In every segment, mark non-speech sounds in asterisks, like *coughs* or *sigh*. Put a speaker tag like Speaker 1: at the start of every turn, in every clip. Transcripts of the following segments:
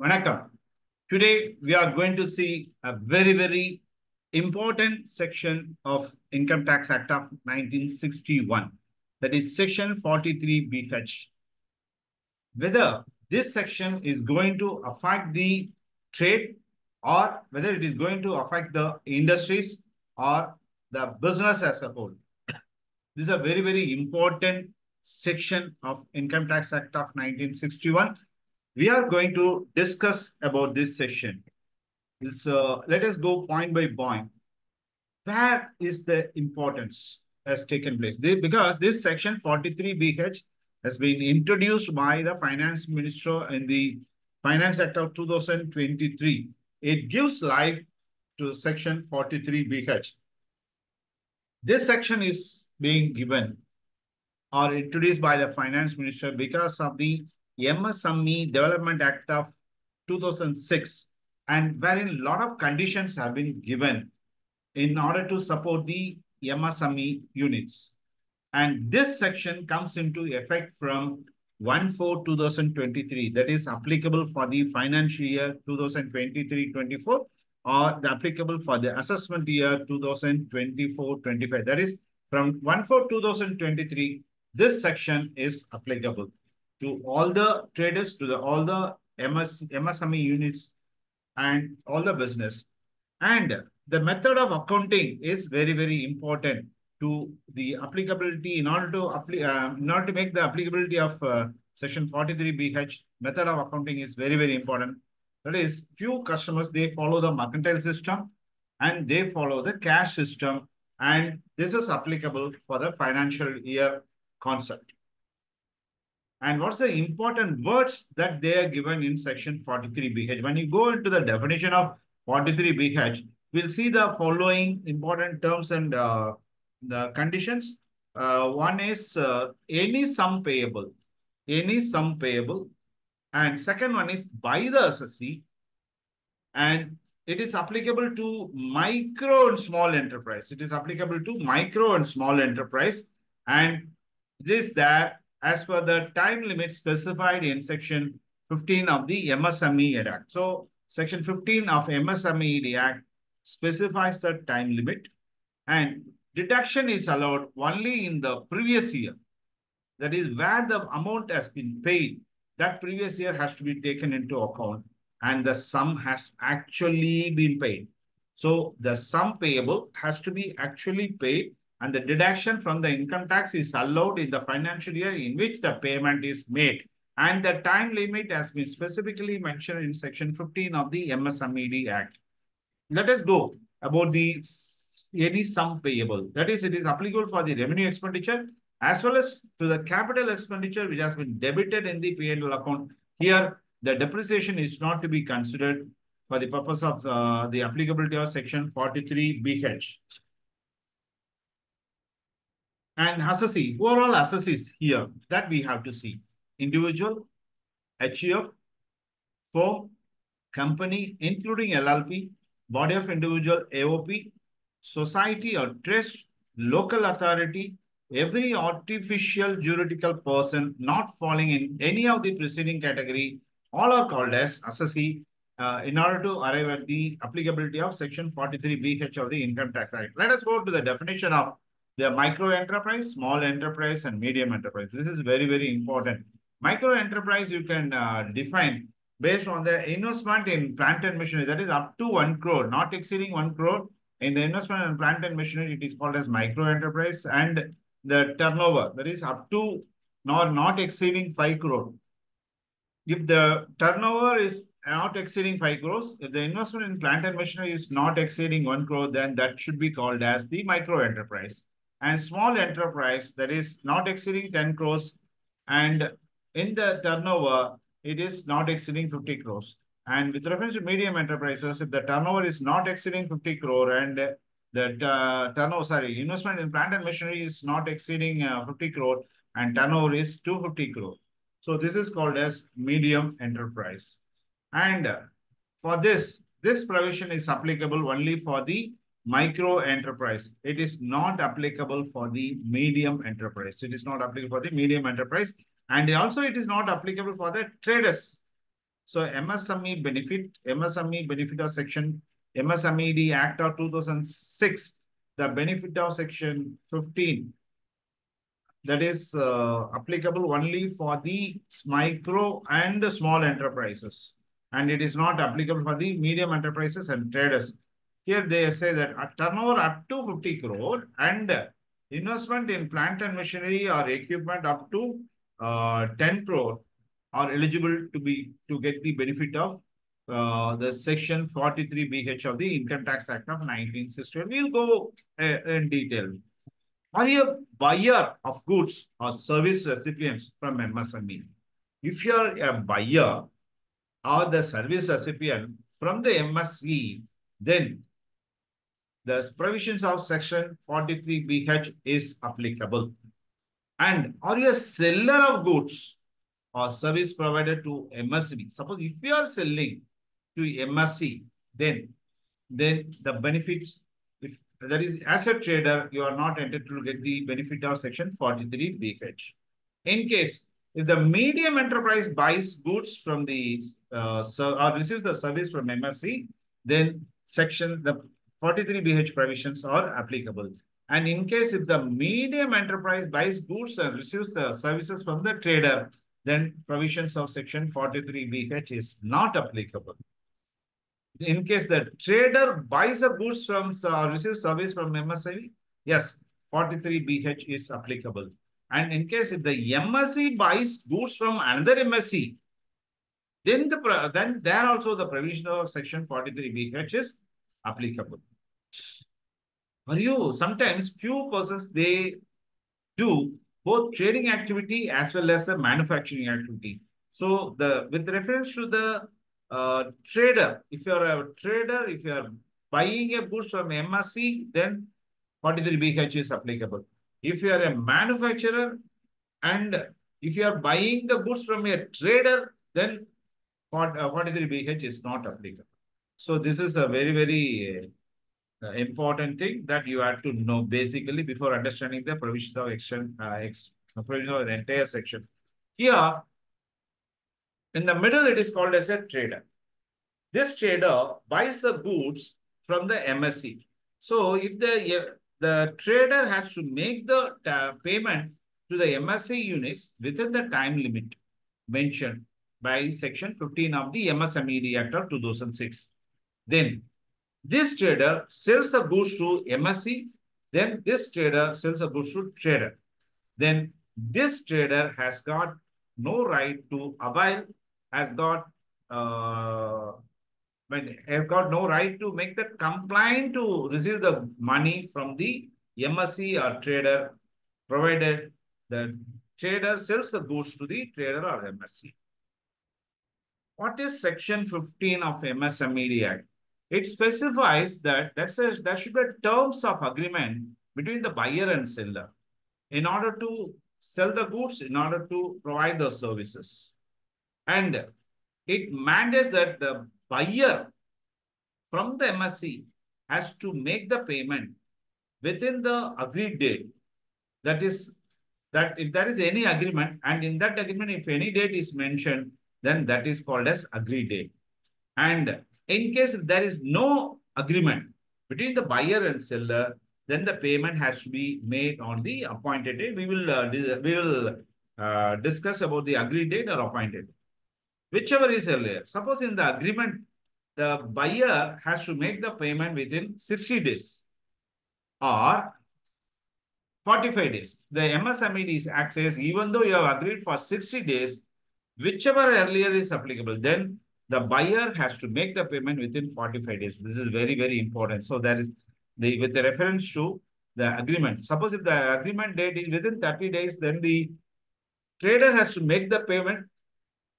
Speaker 1: Vanakkam. Today we are going to see a very, very important section of Income Tax Act of 1961. That is section 43BH. Whether this section is going to affect the trade or whether it is going to affect the industries or the business as a whole. This is a very, very important section of Income Tax Act of 1961 we are going to discuss about this session. Uh, let us go point by point. Where is the importance has taken place? Because this section 43BH has been introduced by the finance minister in the Finance Act of 2023. It gives life to section 43BH. This section is being given or introduced by the finance minister because of the MSME Development Act of 2006 and wherein a lot of conditions have been given in order to support the MSME units. And this section comes into effect from 1-4-2023 that is applicable for the financial year 2023-24 or the applicable for the assessment year 2024-25. That is from 1-4-2023, this section is applicable to all the traders, to the all the MS, MSME units and all the business. And the method of accounting is very, very important to the applicability in order to uh, in order to make the applicability of uh, section 43BH method of accounting is very, very important. That is, few customers, they follow the mercantile system and they follow the cash system. And this is applicable for the financial year concept. And what's the important words that they are given in section 43BH? When you go into the definition of 43BH, we'll see the following important terms and uh, the conditions. Uh, one is uh, any sum payable, any sum payable. And second one is by the assessee. And it is applicable to micro and small enterprise. It is applicable to micro and small enterprise. And this that as per the time limit specified in section 15 of the MSME Act. So section 15 of MSME Act specifies the time limit and deduction is allowed only in the previous year. That is where the amount has been paid, that previous year has to be taken into account and the sum has actually been paid. So the sum payable has to be actually paid and the deduction from the income tax is allowed in the financial year in which the payment is made. And the time limit has been specifically mentioned in section 15 of the MSMED Act. Let us go about the any sum payable. That is, it is applicable for the revenue expenditure as well as to the capital expenditure which has been debited in the P&L account. Here, the depreciation is not to be considered for the purpose of uh, the applicability of section 43BH and assessee, who are all assessees here that we have to see. Individual, HUF, firm, company, including LLP, body of individual AOP, society or trust, local authority, every artificial juridical person not falling in any of the preceding category, all are called as assessee uh, in order to arrive at the applicability of section 43BH of the Income Tax Act. Let us go to the definition of the micro enterprise, small enterprise, and medium enterprise. This is very, very important. Micro enterprise you can uh, define based on the investment in plant and machinery. That is up to 1 crore, not exceeding 1 crore. In the investment in plant and machinery, it is called as micro enterprise. And the turnover, that is up to nor not exceeding 5 crore. If the turnover is not exceeding 5 crores, if the investment in plant and machinery is not exceeding 1 crore, then that should be called as the micro enterprise and small enterprise that is not exceeding 10 crores and in the turnover, it is not exceeding 50 crores. And with reference to medium enterprises, if the turnover is not exceeding 50 crore and the uh, turnover, sorry, investment in plant and machinery is not exceeding uh, 50 crore and turnover is 250 crore. So this is called as medium enterprise. And for this, this provision is applicable only for the micro enterprise. It is not applicable for the medium enterprise. It is not applicable for the medium enterprise. And also it is not applicable for the traders. So MSME benefit, MSME benefit of section MSMED Act of 2006, the benefit of section 15 that is uh, applicable only for the micro and small enterprises. And it is not applicable for the medium enterprises and traders. Here they say that a turnover up to 50 crore and investment in plant and machinery or equipment up to uh, 10 crore are eligible to be to get the benefit of uh, the section 43BH of the Income Tax Act of 1960. We'll go uh, in detail. Are you a buyer of goods or service recipients from MSME? If you are a buyer or the service recipient from the MSE, then the provisions of section 43BH is applicable. And are you a seller of goods or service provided to MSE? Suppose if you are selling to MSE, then, then the benefits, if that is as a trader, you are not entitled to get the benefit of section 43BH. In case if the medium enterprise buys goods from the uh, or receives the service from MSE, then section the 43BH provisions are applicable. And in case if the medium enterprise buys goods and receives the services from the trader, then provisions of section 43BH is not applicable. In case the trader buys a goods from uh, receives service from MSE, yes, 43BH is applicable. And in case if the MSE buys goods from another MSE, then the then there also the provision of section 43BH is applicable. Are you sometimes few persons they do both trading activity as well as the manufacturing activity. So the with reference to the uh, trader, if you're a trader, if you're buying a goods from MSE, then 43BH is applicable. If you are a manufacturer and if you are buying the goods from a trader, then 43BH uh, is not applicable. So this is a very, very uh, important thing that you have to know basically before understanding the provision of action, uh, ex, provision of the entire section. Here, in the middle, it is called as a trader. This trader buys the goods from the MSE. So if the, the trader has to make the payment to the MSE units within the time limit mentioned by section 15 of the MSMED Act of 2006, then this trader sells the goods to MSE, then this trader sells the goods to trader. Then this trader has got no right to avail, has got uh, has got no right to make the complaint to receive the money from the MSE or trader, provided the trader sells the goods to the trader or MSE. What is section 15 of MSMED Act? It specifies that that's a, there should be terms of agreement between the buyer and seller in order to sell the goods, in order to provide the services. And it mandates that the buyer from the MSE has to make the payment within the agreed date. That is, that if there is any agreement, and in that agreement, if any date is mentioned, then that is called as agreed date. And in case there is no agreement between the buyer and seller, then the payment has to be made on the appointed date. We will uh, we will uh, discuss about the agreed date or appointed. Whichever is earlier. Suppose in the agreement, the buyer has to make the payment within 60 days or 45 days. The MSMED Act says even though you have agreed for 60 days, whichever earlier is applicable, then the buyer has to make the payment within 45 days. This is very, very important. So that is the with the reference to the agreement. Suppose if the agreement date is within 30 days, then the trader has to make the payment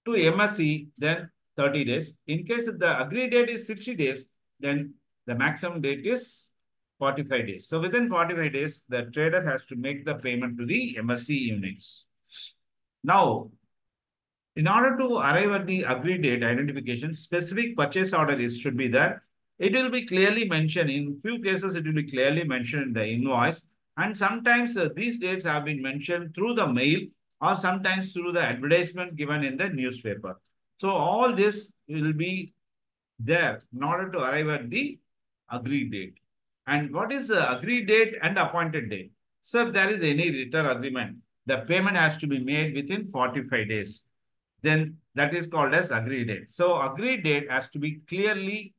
Speaker 1: to MSE, then 30 days. In case if the agreed date is 60 days, then the maximum date is 45 days. So within 45 days, the trader has to make the payment to the MSE units. Now, in order to arrive at the agreed date identification, specific purchase order is should be there. It will be clearly mentioned. In few cases, it will be clearly mentioned in the invoice. And sometimes uh, these dates have been mentioned through the mail or sometimes through the advertisement given in the newspaper. So all this will be there in order to arrive at the agreed date. And what is the agreed date and appointed date? So if there is any return agreement, the payment has to be made within 45 days. Then that is called as agreed date. So agreed date has to be clearly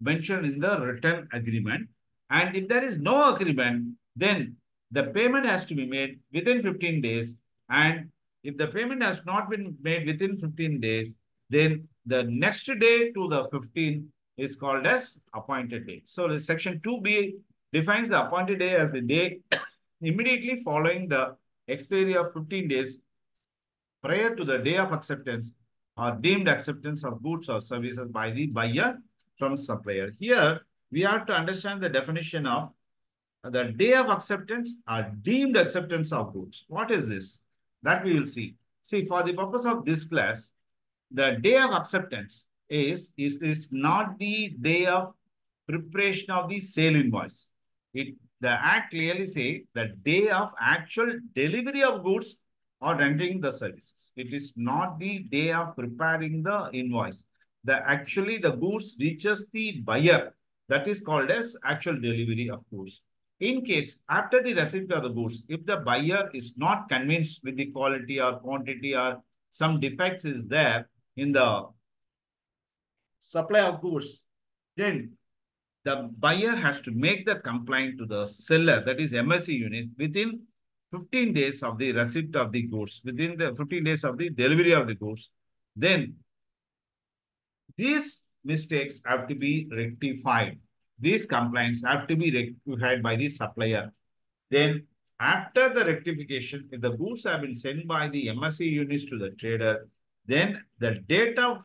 Speaker 1: mentioned in the written agreement. And if there is no agreement, then the payment has to be made within 15 days. And if the payment has not been made within 15 days, then the next day to the 15 is called as appointed day. So section 2b defines the appointed day as the day *coughs* immediately following the expiry of 15 days prior to the day of acceptance or deemed acceptance of goods or services by the buyer from supplier. Here, we have to understand the definition of the day of acceptance or deemed acceptance of goods. What is this? That we will see. See, for the purpose of this class, the day of acceptance is, is, is not the day of preparation of the sale invoice. It the act clearly say the day of actual delivery of goods or rendering the services. It is not the day of preparing the invoice. The actually the goods reaches the buyer. That is called as actual delivery of goods. In case after the receipt of the goods, if the buyer is not convinced with the quality or quantity or some defects is there in the supply of goods, then the buyer has to make the complaint to the seller, that is MSE unit, within 15 days of the receipt of the goods, within the 15 days of the delivery of the goods. Then these mistakes have to be rectified. These complaints have to be rectified by the supplier. Then after the rectification, if the goods have been sent by the MSE units to the trader, then the date of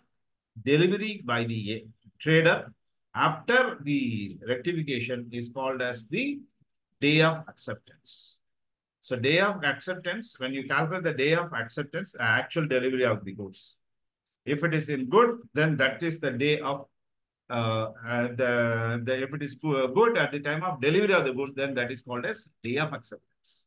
Speaker 1: delivery by the trader after the rectification is called as the day of acceptance. So day of acceptance, when you calculate the day of acceptance, actual delivery of the goods. If it is in good, then that is the day of uh, uh, the, the if it is good at the time of delivery of the goods, then that is called as day of acceptance.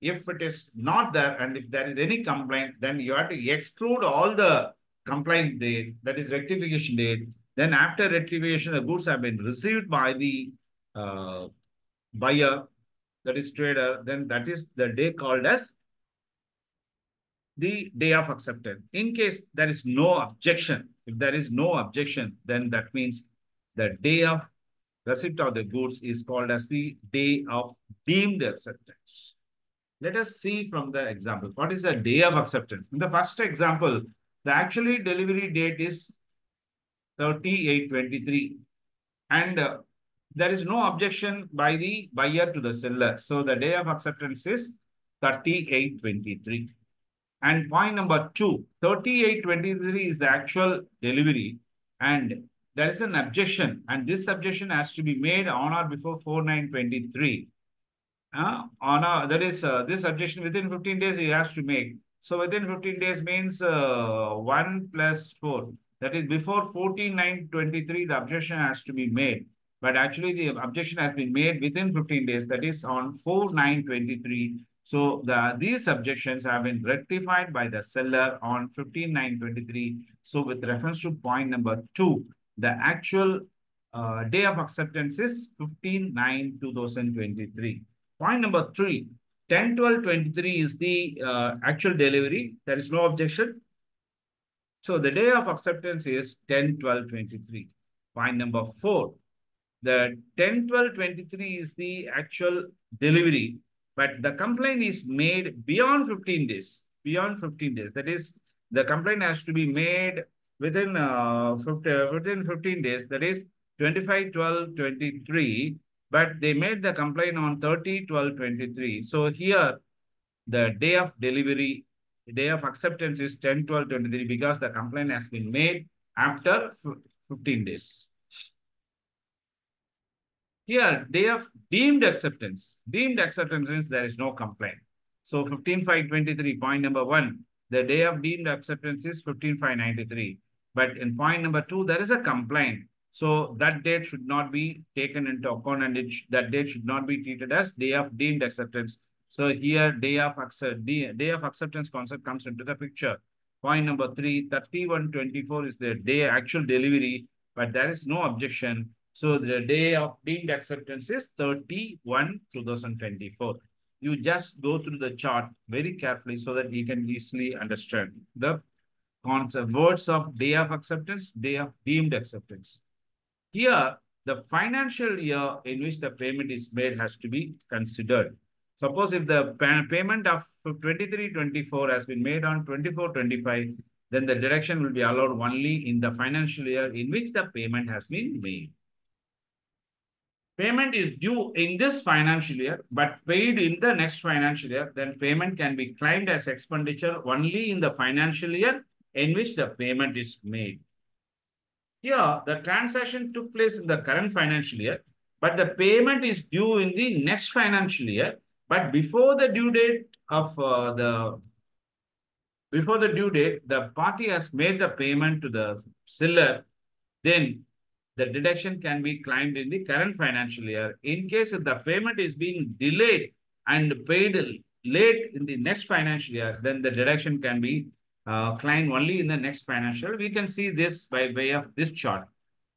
Speaker 1: If it is not there and if there is any complaint, then you have to exclude all the complaint date, that is rectification date. Then after rectification, the goods have been received by the uh, buyer, that is trader, then that is the day called as the day of acceptance. In case there is no objection, if there is no objection, then that means the day of receipt of the goods is called as the day of deemed acceptance. Let us see from the example. What is the day of acceptance? In the first example, the actually delivery date is 3823 and uh, there is no objection by the buyer to the seller. So the day of acceptance is 3823. And point number two, 3823 is the actual delivery and there is an objection and this objection has to be made on or before 4923. Uh, on a, that is uh, this objection within 15 days he has to make. So within 15 days means uh, 1 plus 4. That is before 14.9.23, the objection has to be made. But actually the objection has been made within 15 days. That is on 4.9.23. So the, these objections have been rectified by the seller on 15.9.23. So with reference to point number 2, the actual uh, day of acceptance is 15-9-2023. Point number 3, 10, 12, 23 is the uh, actual delivery. There is no objection. So the day of acceptance is 10, 12, 23. Point number four. The 10, 12, 23 is the actual delivery, but the complaint is made beyond 15 days. Beyond 15 days. That is, the complaint has to be made within uh, 50, uh, within 15 days. That is 25, 12, 23 but they made the complaint on 30, 12, 23. So here, the day of delivery, day of acceptance is 10, 12, 23 because the complaint has been made after 15 days. Here, day of deemed acceptance. Deemed acceptance means there is no complaint. So 15.523, point number one, the day of deemed acceptance is 15.593. But in point number two, there is a complaint. So that date should not be taken into account and it that date should not be treated as day of deemed acceptance. So here day of day of acceptance concept comes into the picture. Point number three, 3124 is the day actual delivery, but there is no objection. So the day of deemed acceptance is 31 2024. You just go through the chart very carefully so that you can easily understand the concept, uh, words of day of acceptance, day of deemed acceptance. Here, the financial year in which the payment is made has to be considered. Suppose if the payment of 23-24 has been made on 24-25, then the deduction will be allowed only in the financial year in which the payment has been made. Payment is due in this financial year, but paid in the next financial year, then payment can be claimed as expenditure only in the financial year in which the payment is made. Here, the transaction took place in the current financial year, but the payment is due in the next financial year. But before the due date of uh, the before the due date, the party has made the payment to the seller, then the deduction can be claimed in the current financial year. In case if the payment is being delayed and paid late in the next financial year, then the deduction can be uh, claimed only in the next financial. We can see this by way of this chart.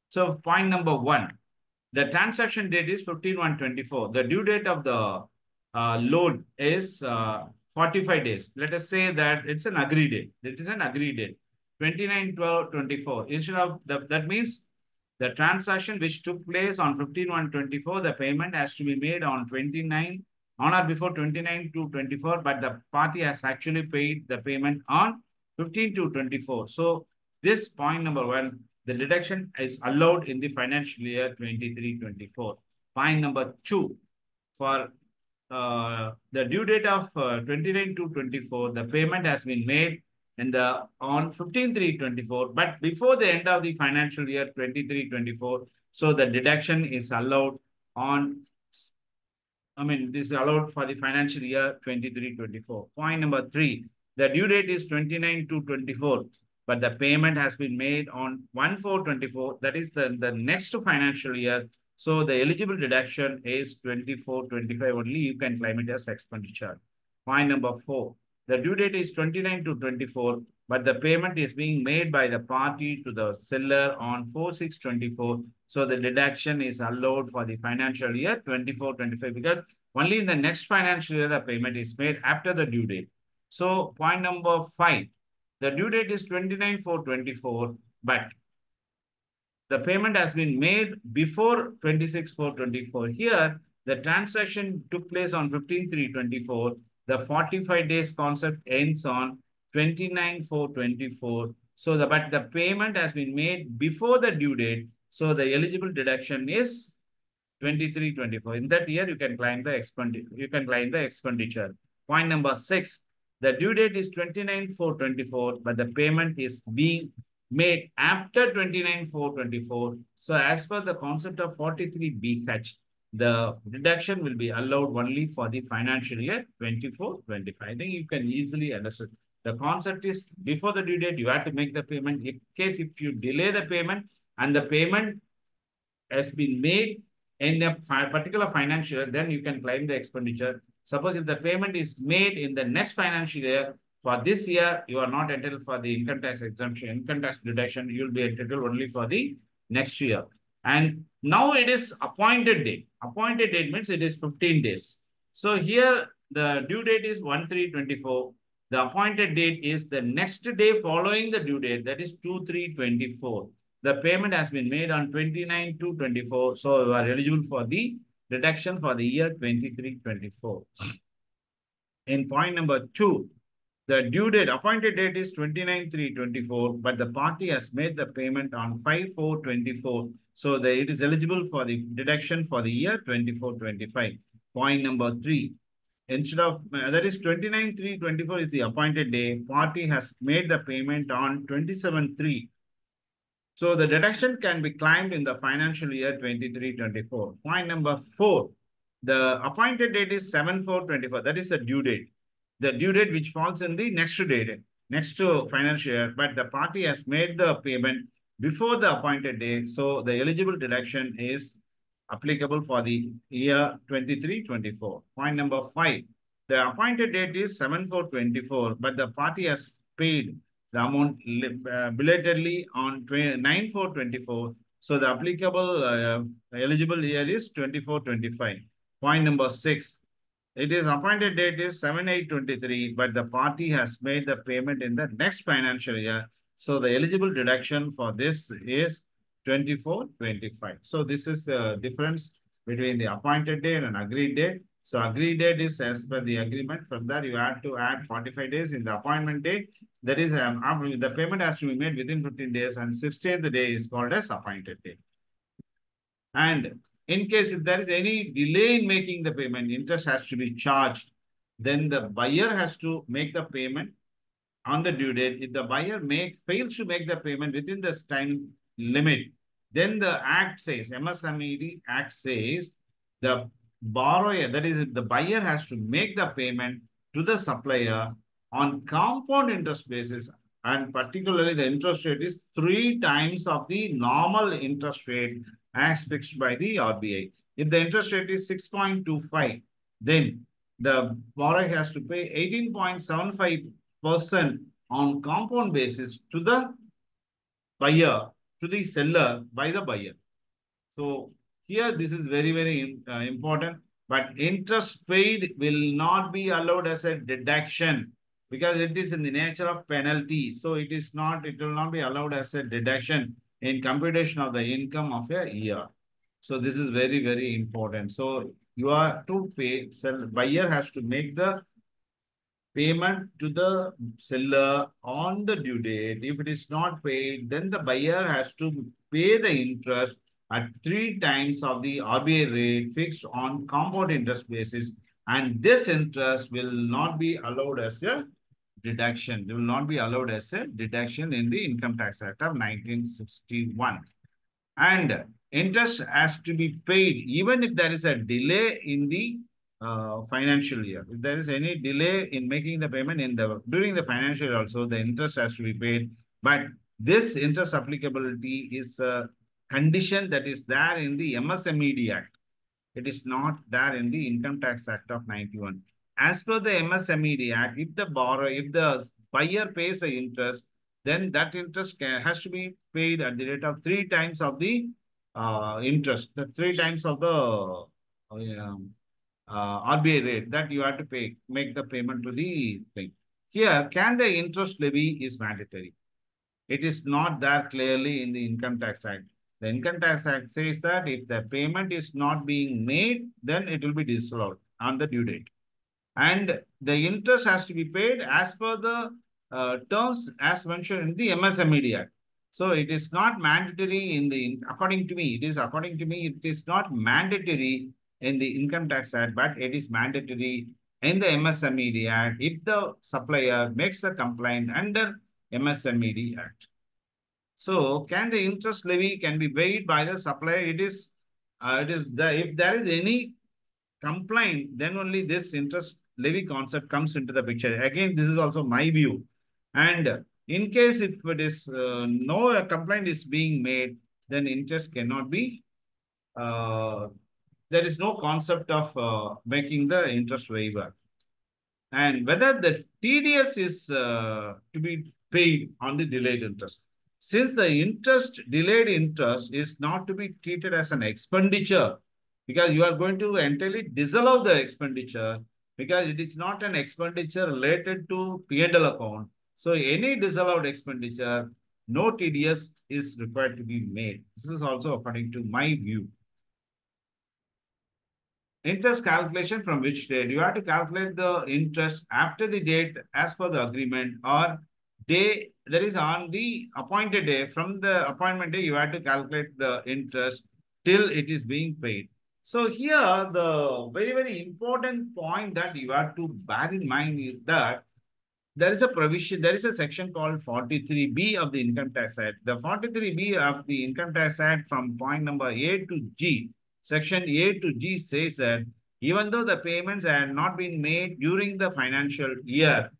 Speaker 1: So point number one, the transaction date is 15-1-24. The due date of the uh, loan is uh, 45 days. Let us say that it's an agreed date. It is an agreed date. 29, 12, 24. Instead of the, that means the transaction which took place on 15, 1, 24, the payment has to be made on 29, on or before 29 to 24, but the party has actually paid the payment on 15 to 24. So this point number one, the deduction is allowed in the financial year 23-24. Point number two, for uh, the due date of uh, 29 to 24, the payment has been made in the uh, on 15 3 24 but before the end of the financial year 23 24 so the deduction is allowed on i mean this is allowed for the financial year 23 24 point number 3 the due date is 29 to 24 but the payment has been made on 1 4 24 that is the the next financial year. So the eligible deduction is 24 25 only. You can claim it as expenditure. Point number 4 the due date is 29 to 24, but the payment is being made by the party to the seller on 4-6-24. So the deduction is allowed for the financial year 24-25 because only in the next financial year the payment is made after the due date. So point number 5, the due date is 29 4 24, but the payment has been made before 26 4 24. Here, the transaction took place on 15 3 24 the 45 days concept ends on 29 4 24 so the but the payment has been made before the due date. So the eligible deduction is 23 24 in that year you can claim the expenditure you can claim the expenditure. Point number 6 the due date is 29 4 24 but the payment is being made after 29 4 24 so as per the concept of 43 bh the deduction will be allowed only for the financial year 24-25. I think you can easily understand. The concept is before the due date, you have to make the payment. In case if you delay the payment and the payment has been made in a particular financial year, then you can claim the expenditure. Suppose if the payment is made in the next financial year, for this year, you are not entitled for the income tax exemption, income tax deduction, you will be entitled only for the next year. And now it is appointed date. Appointed date means it is 15 days. So here the due date is 1-3-24. The appointed date is the next day following the due date, that is 2-3-24. The payment has been made on 29 to 24. So you are eligible for the deduction for the year 23-24. In point number two, the due date, appointed date is 29-3-24, but the party has made the payment on 5-4-24 so the, it is eligible for the deduction for the year 24-25. Point number three. Instead of, uh, that is 29-3-24 is the appointed day. Party has made the payment on 27-3. So the deduction can be claimed in the financial year 23-24. Point number four. The appointed date is 7-4-24. That is the due date. The due date which falls in the next date, next to financial year. But the party has made the payment before the appointed date. So the eligible deduction is applicable for the year 23-24. Point number five, the appointed date is 7-4-24, but the party has paid the amount uh, belatedly on 9-4-24. So the applicable uh, eligible year is 24-25. Point number six. It is appointed date is 7-8-23, but the party has made the payment in the next financial year. So the eligible deduction for this is 24-25. So this is the difference between the appointed date and agreed date. So agreed date is as per the agreement. From that, you have to add 45 days in the appointment date. That is, um, the payment has to be made within 15 days and 16th day is called as appointed date. And in case if there is any delay in making the payment, interest has to be charged. Then the buyer has to make the payment on the due date. If the buyer make fails to make the payment within this time limit, then the act says, MSMED Act says, the borrower, that is, the buyer has to make the payment to the supplier on compound interest basis and particularly the interest rate is three times of the normal interest rate as fixed by the RBI. If the interest rate is 6.25, then the borrower has to pay 18.75% on compound basis to the buyer, to the seller by the buyer. So here, this is very, very uh, important. But interest paid will not be allowed as a deduction because it is in the nature of penalty. So it is not, it will not be allowed as a deduction in computation of the income of a year. So this is very, very important. So you are to pay, sell, buyer has to make the payment to the seller on the due date. If it is not paid, then the buyer has to pay the interest at three times of the RBI rate fixed on compound interest basis. And this interest will not be allowed as a deduction. It will not be allowed as a deduction in the Income Tax Act of 1961. And interest has to be paid even if there is a delay in the uh, financial year. If there is any delay in making the payment in the during the financial year also, the interest has to be paid. But this interest applicability is a condition that is there in the MSMED Act. It is not there in the Income Tax Act of 91. As per the MSMED Act, if the borrower, if the buyer pays the interest, then that interest can, has to be paid at the rate of three times of the uh, interest, the three times of the um, uh, RBI rate that you have to pay, make the payment to the thing. Here, can the interest levy is mandatory? It is not there clearly in the Income Tax Act. The Income Tax Act says that if the payment is not being made, then it will be disallowed on the due date. And the interest has to be paid as per the uh, terms as mentioned in the MSMED Act. So it is not mandatory in the, according to me, it is according to me, it is not mandatory in the Income Tax Act, but it is mandatory in the MSMED Act if the supplier makes the complaint under MSMED Act. So can the interest levy can be paid by the supplier? It is, uh, it is the, if there is any complaint, then only this interest levy concept comes into the picture. Again, this is also my view. And in case if it is uh, no complaint is being made, then interest cannot be, uh, there is no concept of uh, making the interest waiver. And whether the TDS is uh, to be paid on the delayed interest. Since the interest, delayed interest is not to be treated as an expenditure because you are going to entirely disallow the expenditure because it is not an expenditure related to P&L account. So any disallowed expenditure, no TDS is required to be made. This is also according to my view. Interest calculation from which date? You have to calculate the interest after the date as per the agreement or day that is on the appointed day. From the appointment day you have to calculate the interest till it is being paid. So here the very very important point that you have to bear in mind is that there is a provision there is a section called 43b of the income tax act. The 43b of the income tax act from point number a to g section a to g says that even though the payments had not been made during the financial year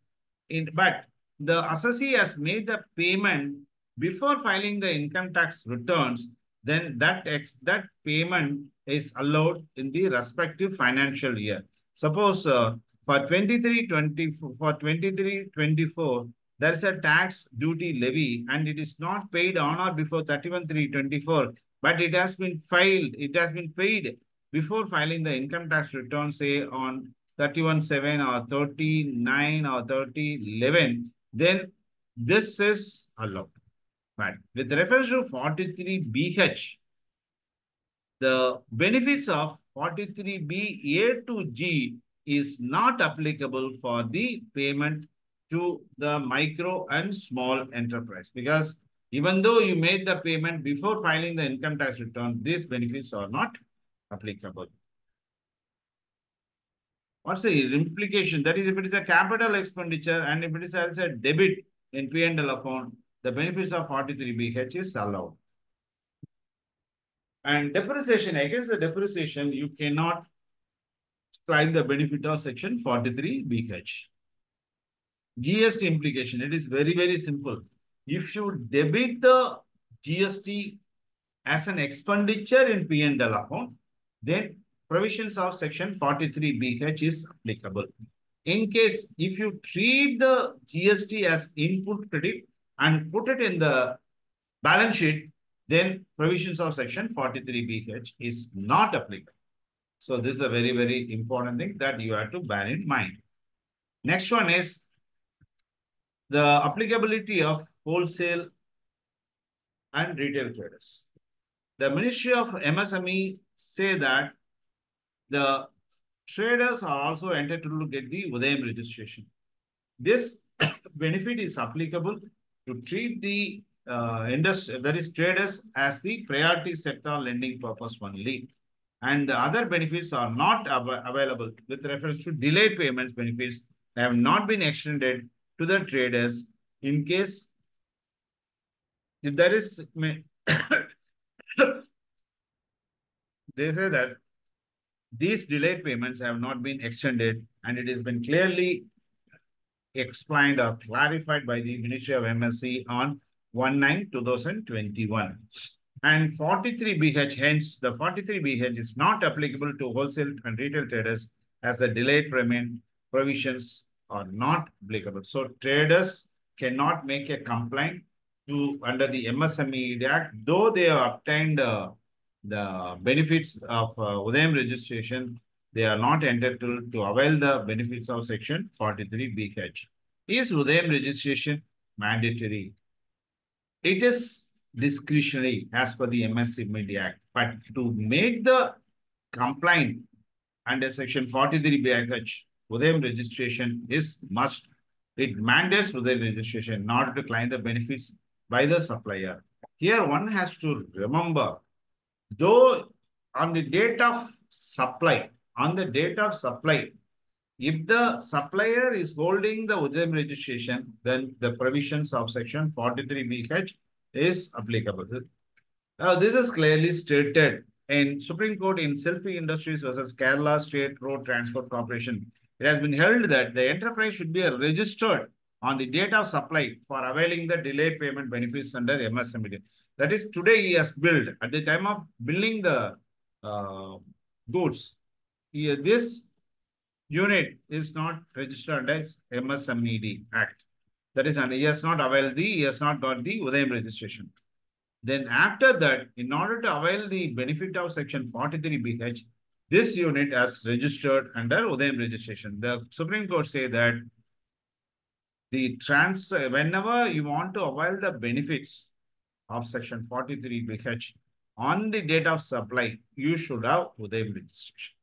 Speaker 1: in but the assessee has made the payment before filing the income tax returns, then that ex that payment is allowed in the respective financial year. Suppose uh, for 23 20 for 23 24 there is a tax duty levy and it is not paid on or before 31-3-24, but it has been filed, it has been paid before filing the income tax return, say on 31-7 or 39 or 30-11, then this is allowed. But with reference to 43BH, the benefits of 43B A to G is not applicable for the payment to the micro and small enterprise because even though you made the payment before filing the income tax return, these benefits are not applicable. What's the implication? That is, if it is a capital expenditure and if it is also a debit in P&L account, the benefits of 43BH is allowed. And depreciation, against the depreciation, you cannot claim the benefit of section 43BH. GST implication, it is very, very simple. If you debit the GST as an expenditure in P&L account, then provisions of section 43BH is applicable. In case if you treat the GST as input credit and put it in the balance sheet, then provisions of section 43BH is not applicable. So this is a very, very important thing that you have to bear in mind. Next one is the applicability of wholesale and retail traders. The Ministry of MSME say that the traders are also entitled to get the Udayam registration. This *coughs* benefit is applicable to treat the uh, industry, that is traders as the priority sector lending purpose only. And the other benefits are not av available with reference to delayed payments benefits have not been extended to the traders in case if there is *coughs* they say that these delayed payments have not been extended and it has been clearly explained or clarified by the Ministry of MSC on 1-9-2021. And 43BH, hence the 43BH is not applicable to wholesale and retail traders as the delayed payment provisions are not applicable. So traders cannot make a complaint to under the MSME Act, though they have obtained uh, the benefits of uh, registration, they are not entitled to avail the benefits of section 43BH. Is Udayam registration mandatory? It is discretionary as per the MSME Act, but to make the complaint under section 43BH, Udayam registration is must. It mandates Udayam registration in order to claim the benefits by the supplier. Here one has to remember though on the date of supply, on the date of supply, if the supplier is holding the Udayam registration, then the provisions of section 43BH is applicable. Now, this is clearly stated in Supreme Court in Silpi Industries versus Kerala State Road Transport Corporation. It has been held that the enterprise should be a registered on the date of supply for availing the delayed payment benefits under MSME. That is, today he has billed. At the time of billing the uh, goods, he, this unit is not registered as MSMED Act. That is, and he has not availed the, he has not got the Udayam registration. Then after that, in order to avail the benefit of section 43BH, this unit has registered under Udayam registration. The Supreme Court say that the trans, whenever you want to avail the benefits of section 43BH on the date of supply, you should have Udayam registration.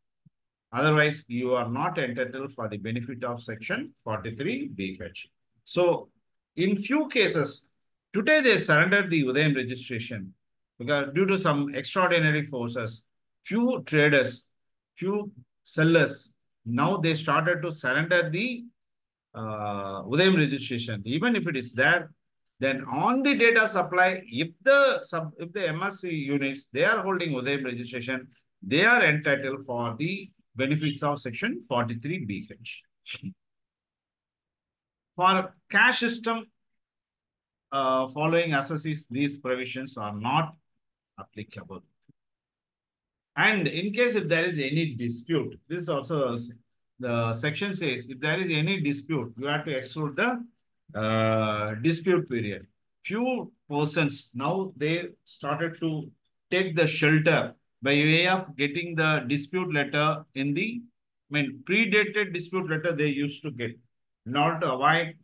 Speaker 1: Otherwise, you are not entitled for the benefit of section 43BH. So, in few cases, today they surrendered the Udayam registration because due to some extraordinary forces, few traders, few sellers, now they started to surrender the uh, Udayam registration. Even if it is there, then on the data supply, if the sub, if the MSE units, they are holding Udayam registration, they are entitled for the benefits of section 43BH. For cash system, uh, following assesses, these provisions are not applicable. And in case if there is any dispute, this is also the section says if there is any dispute, you have to exclude the uh, dispute period. Few persons now they started to take the shelter by way of getting the dispute letter in the, I mean, predated dispute letter they used to get in order to avoid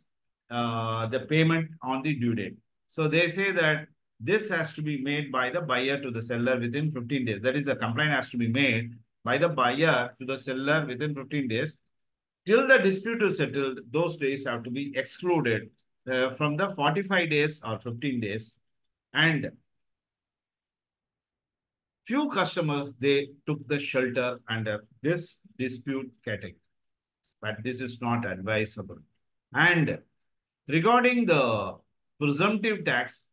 Speaker 1: uh, the payment on the due date. So they say that this has to be made by the buyer to the seller within 15 days. That is, the complaint has to be made by the buyer to the seller within 15 days. Till the dispute is settled, those days have to be excluded uh, from the 45 days or 15 days. And few customers, they took the shelter under this dispute category. But this is not advisable. And regarding the presumptive tax,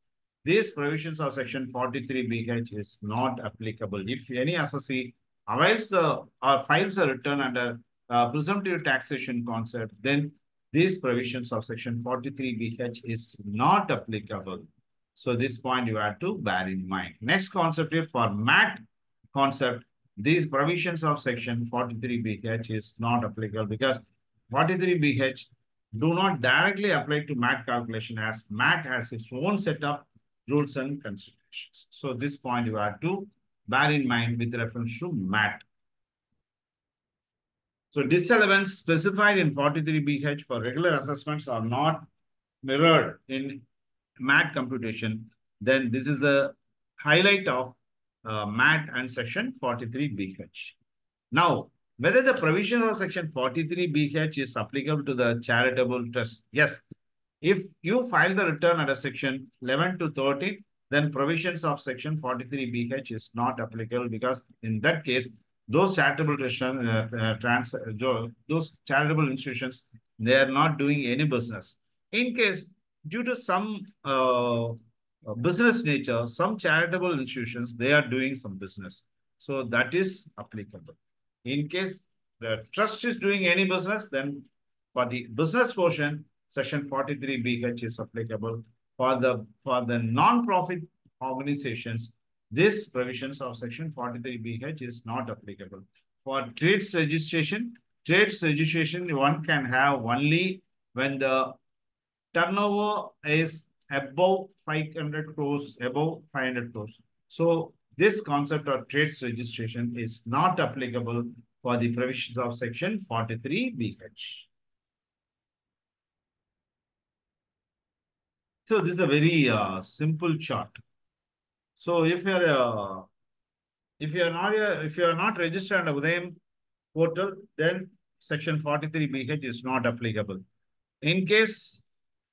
Speaker 1: these provisions of section 43BH is not applicable. If any associate avails the or files a return under uh, presumptive taxation concept, then these provisions of section 43BH is not applicable. So this point you have to bear in mind. Next concept here for MAT concept, these provisions of section 43BH is not applicable because 43BH do not directly apply to MAT calculation as MAT has its own set of rules and considerations. So this point you have to bear in mind with reference to MAT. So disallowance specified in 43BH for regular assessments are not mirrored in MAT computation. Then this is the highlight of uh, MAT and section 43BH. Now, whether the provision of section 43BH is applicable to the charitable trust. Yes, if you file the return under section 11 to 13, then provisions of section 43BH is not applicable because in that case, those charitable uh, uh, trans, uh, those charitable institutions, they are not doing any business. In case, due to some uh, business nature, some charitable institutions, they are doing some business. So that is applicable. In case the trust is doing any business, then for the business portion, section 43BH is applicable. For the for the non-profit organizations, this provisions of section 43BH is not applicable. For TReDS registration, TReDS registration one can have only when the turnover is above 500 crores, above 500 crores. So this concept of TReDS registration is not applicable for the provisions of section 43BH. So this is a very uh, simple chart. So if you're uh, if you're not uh, if you are not registered under Udyam portal, then section 43BH is not applicable. In case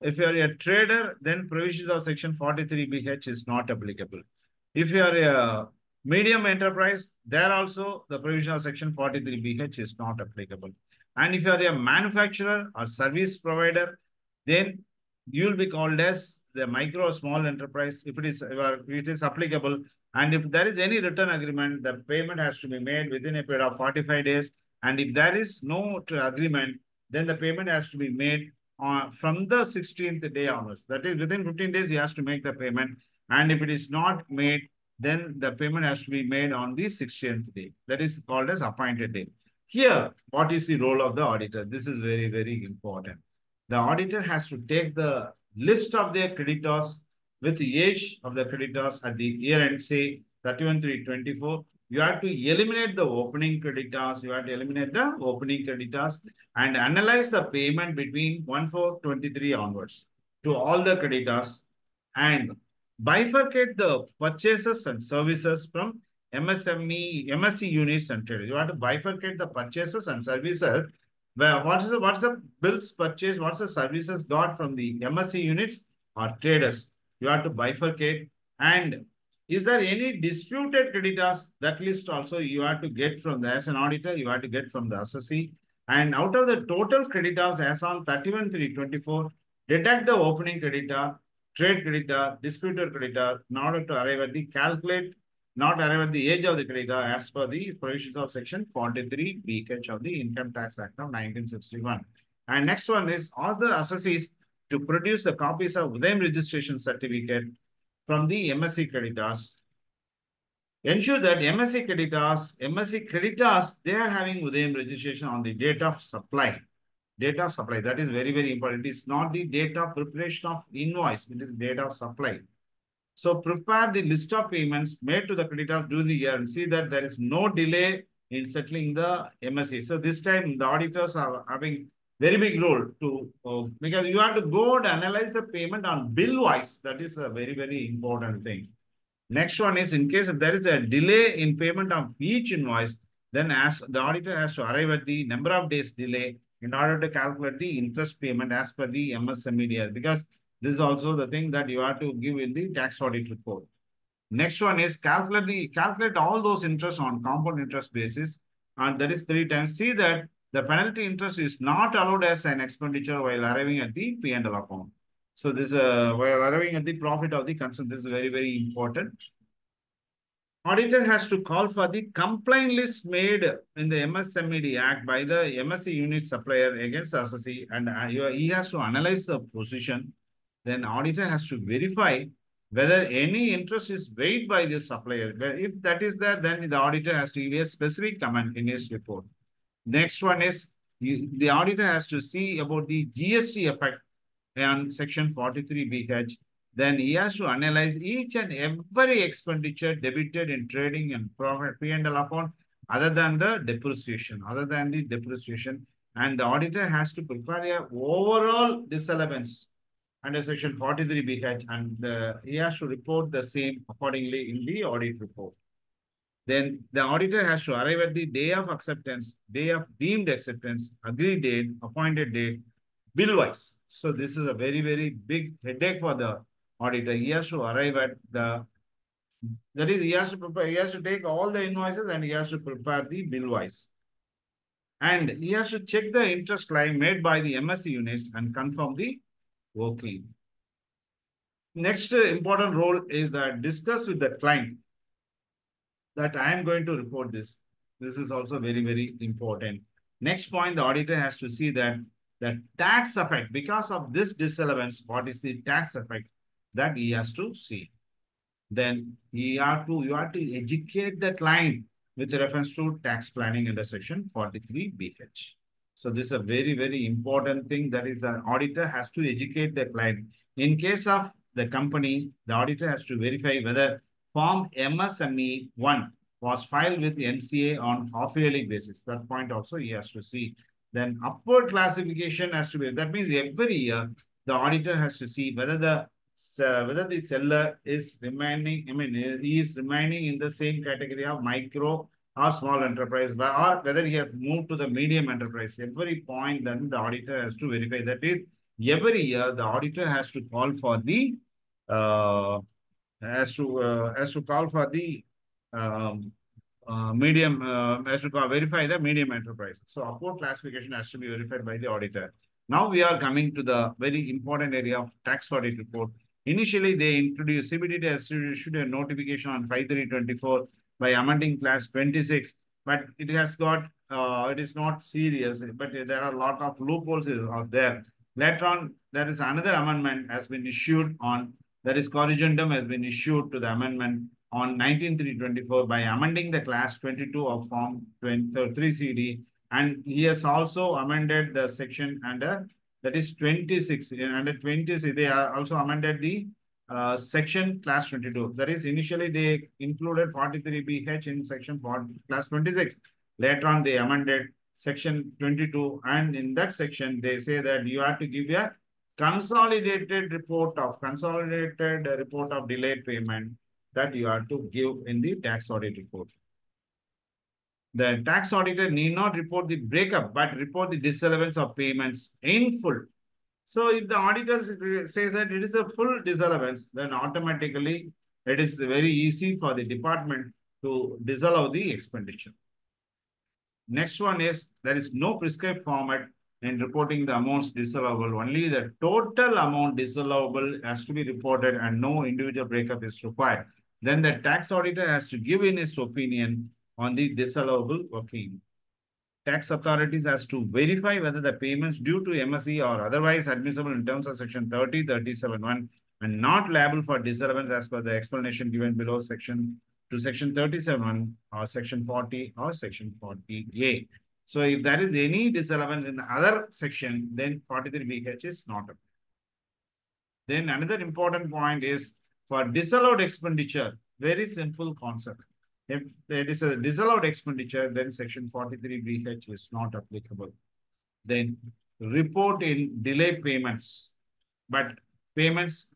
Speaker 1: if you are a trader, then provisions of section 43BH is not applicable. If you are a medium enterprise, there also the provision of section 43BH is not applicable. And if you are a manufacturer or service provider, then you will be called as the micro small enterprise if it is if it is applicable. And if there is any return agreement the payment has to be made within a period of 45 days. And if there is no agreement then the payment has to be made on from the 16th day onwards. That is within 15 days he has to make the payment. And if it is not made then the payment has to be made on the 16th day. That is called as appointed day here what is the role of the auditor? This is very very important the auditor has to take the list of their creditors with the age of the creditors at the year end, say 31 3 24. You have to eliminate the opening creditors. You have to eliminate the opening creditors and analyze the payment between 1 4 23 onwards to all the creditors and bifurcate the purchases and services from MSME, MSE units and traders. You have to bifurcate the purchases and services where what is the what's the bills purchase? What's the services got from the MSE units or traders? You have to bifurcate. And is there any disputed creditors? That list also you have to get from the as an auditor, you have to get from the assessee. And out of the total creditors as on 31 3 24, deduct the opening creditor, trade creditor, disputed creditor in order to arrive at the calculate not arrive the age of the creditor as per the provisions of section 43 BH of the Income Tax Act of 1961. And next one is ask the assessees to produce the copies of Udyam registration certificate from the MSE creditors. Ensure that MSE creditors, MSE creditors, they are having Udyam registration on the date of supply. date of supply. That is very, very important. It is not the date of preparation of invoice. It is date of supply. So prepare the list of payments made to the creditors during the year and see that there is no delay in settling the MSA. So this time the auditors are having very big role to, uh, because you have to go and analyze the payment on bill wise. That is a very, very important thing. Next one is in case if there is a delay in payment of each invoice, then as the auditor has to arrive at the number of days delay in order to calculate the interest payment as per the MSMEDS because this is also the thing that you have to give in the tax audit report. Next one is calculate the calculate all those interest on compound interest basis and that is three times. See that the penalty interest is not allowed as an expenditure while arriving at the P&L account. So this uh, while arriving at the profit of the concern, this is very, very important. Auditor has to call for the complaint list made in the MSMED Act by the MSE unit supplier against assessee and uh, he has to analyze the position. Then auditor has to verify whether any interest is paid by the supplier. If that is there, then the auditor has to give a specific comment in his report. Next one is you, the auditor has to see about the GST effect on section 43BH then he has to analyze each and every expenditure debited in trading and profit P&L account other than the depreciation, other than the depreciation. And the auditor has to prepare a overall disallowance under section 43BH and uh, he has to report the same accordingly in the audit report. Then the auditor has to arrive at the day of acceptance, day of deemed acceptance, agreed date, appointed date, bill wise. So this is a very, very big headache for the auditor. He has to arrive at the, that is, he has to prepare, he has to take all the invoices and he has to prepare the bill wise. And he has to check the interest claim made by the MSE units and confirm the working. Next important role is that discuss with the client that I am going to report this. This is also very, very important. Next point, the auditor has to see that the tax effect, because of this disallowance, what is the tax effect that he has to see. Then he have to, you have to educate the client with reference to tax planning under section 43BH. So this is a very, very important thing that is an auditor has to educate the client. In case of the company, the auditor has to verify whether form MSME 1 was filed with MCA on half-yearly basis. That point also he has to see. Then upward classification has to be, that means every year the auditor has to see whether the uh, whether the seller is remaining, I mean, he is remaining in the same category of micro or small enterprise, or whether he has moved to the medium enterprise. Every point then the auditor has to verify. That is, every year the auditor has to call for the, uh, has to, uh, has to call for the um, uh, medium, uh, has to call, verify the medium enterprise. So upward classification has to be verified by the auditor. Now we are coming to the very important area of tax audit report. Initially, they introduced CBDT has issued a notification on 5324 by amending class 26, but it has got, uh, it is not serious, but there are a lot of loopholes out there. Later on, there is another amendment has been issued on, that is corrigendum has been issued to the amendment on 19324 by amending the class 22 of form 23 CD and he has also amended the section under that is 26 under 26 they also amended the uh, section class 22 that is initially they included 43bh in section 40, class 26 later on they amended section 22 and in that section they say that you have to give a consolidated report of consolidated report of delayed payment that you have to give in the tax audit report. The tax auditor need not report the breakup, but report the disallowance of payments in full. So if the auditor says that it is a full disallowance, then automatically it is very easy for the department to disallow the expenditure. Next one is there is no prescribed format in reporting the amounts disallowable. Only the total amount disallowable has to be reported and no individual breakup is required. Then the tax auditor has to give in his opinion on the disallowable working. Tax authorities has to verify whether the payments due to MSE are otherwise admissible in terms of section 30, 37.1 and not liable for disallowance as per the explanation given below section to section 37.1 or section 40 or section 40A. So if there is any disallowance in the other section, then 43BH is not applicable. Then another important point is for disallowed expenditure, very simple concept. If there is a disallowed expenditure, then section 43BH is not applicable. Then report in delay payments, but payments,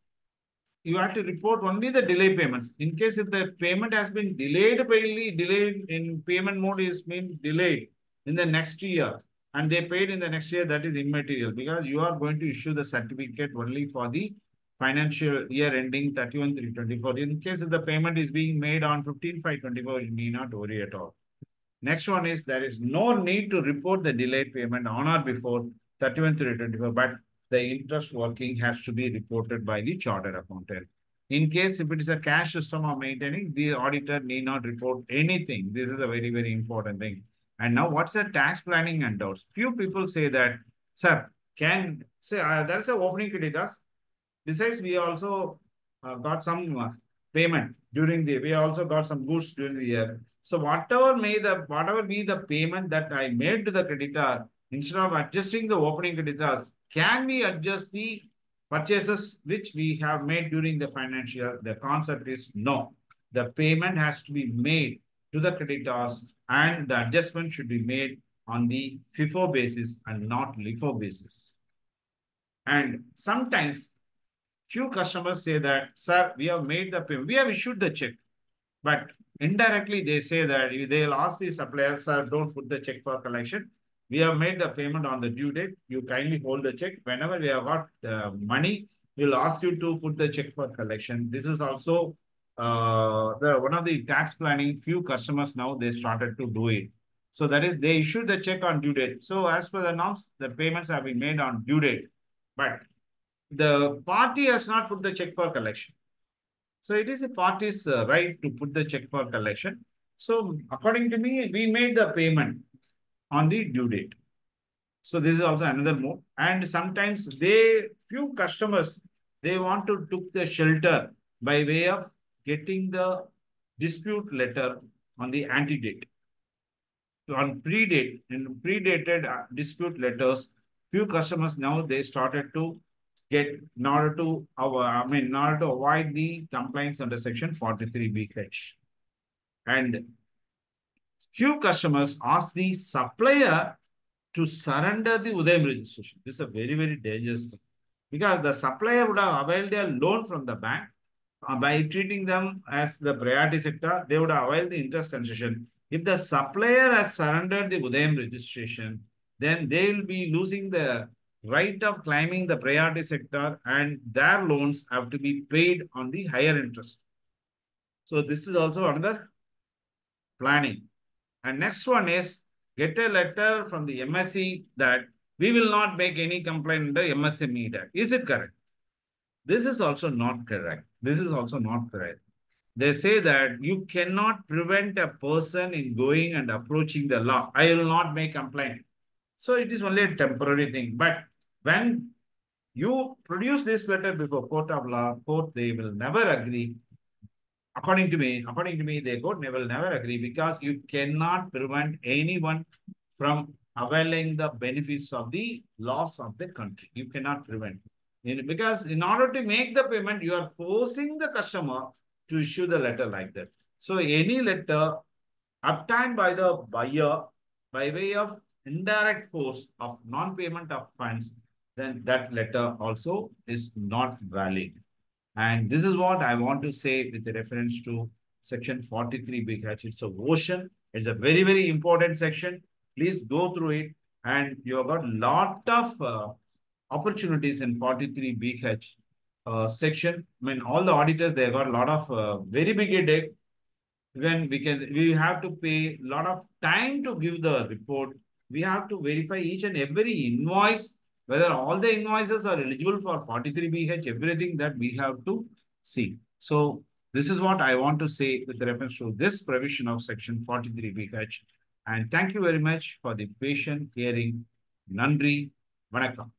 Speaker 1: you have to report only the delay payments. In case if the payment has been delayed, delayed in payment mode is been delayed in the next year, and they paid in the next year, that is immaterial because you are going to issue the certificate only for the financial year ending 31 3 24 in case if the payment is being made on 15 5 24 you need not worry at all. Next one is there is no need to report the delayed payment on or before 31 3 24 but the interest working has to be reported by the chartered accountant. In case if it is a cash system of maintaining the auditor need not report anything. This is a very very important thing. And now what's the tax planning and doubts? Few people say that sir can say uh, there's a opening creditors Besides, we also uh, got some uh, payment during the, we also got some goods during the year. So whatever may the, whatever be the payment that I made to the creditor, instead of adjusting the opening creditors, can we adjust the purchases which we have made during the financial year? The concept is no. The payment has to be made to the creditors and the adjustment should be made on the FIFO basis and not LIFO basis. And sometimes few customers say that, sir, we have made the payment, we have issued the check. But indirectly, they say that they'll ask the supplier, sir, don't put the check for collection. We have made the payment on the due date. You kindly hold the check. Whenever we have got uh, money, we'll ask you to put the check for collection. This is also uh, the one of the tax planning. Few customers now they started to do it. So that is they issued the check on due date. So as per the norms, the payments have been made on due date. But the party has not put the check for collection. So it is a party's uh, right to put the check for collection. So according to me, we made the payment on the due date. So this is also another move. And sometimes they, few customers, they want to took the shelter by way of getting the dispute letter on the antedate. So on predate, in predated uh, dispute letters, few customers now they started to get in order to our, I mean, in order to avoid the complaints under section 43BH. And few customers ask the supplier to surrender the Udyam registration. This is a very, very dangerous thing. Because the supplier would have availed their loan from the bank uh, by treating them as the priority sector, they would have availed the interest concession. If the supplier has surrendered the Udyam registration, then they will be losing the right of climbing the priority sector and their loans have to be paid on the higher interest. So this is also another planning. And next one is get a letter from the MSE that we will not make any complaint under the MSME Act. Is it correct? This is also not correct. This is also not correct. They say that you cannot prevent a person in going and approaching the law. I will not make complaint. So it is only a temporary thing. But when you produce this letter before court of law, court, they will never agree. According to me, according to me, the court will never agree because you cannot prevent anyone from availing the benefits of the laws of the country. You cannot prevent. In, because in order to make the payment, you are forcing the customer to issue the letter like that. So any letter obtained by the buyer by way of indirect force of non-payment of funds then that letter also is not valid. And this is what I want to say with reference to section 43 because it's a ocean. It's a very, very important section. Please go through it. And you have got a lot of uh, opportunities in 43 BH uh, section. I mean, all the auditors, they got a lot of uh, very big headache. When we can, we have to pay a lot of time to give the report. We have to verify each and every invoice whether all the invoices are eligible for 43BH, everything that we have to see. So this is what I want to say with reference to this provision of section 43BH. And thank you very much for the patient hearing. Nandri, Vanakkam.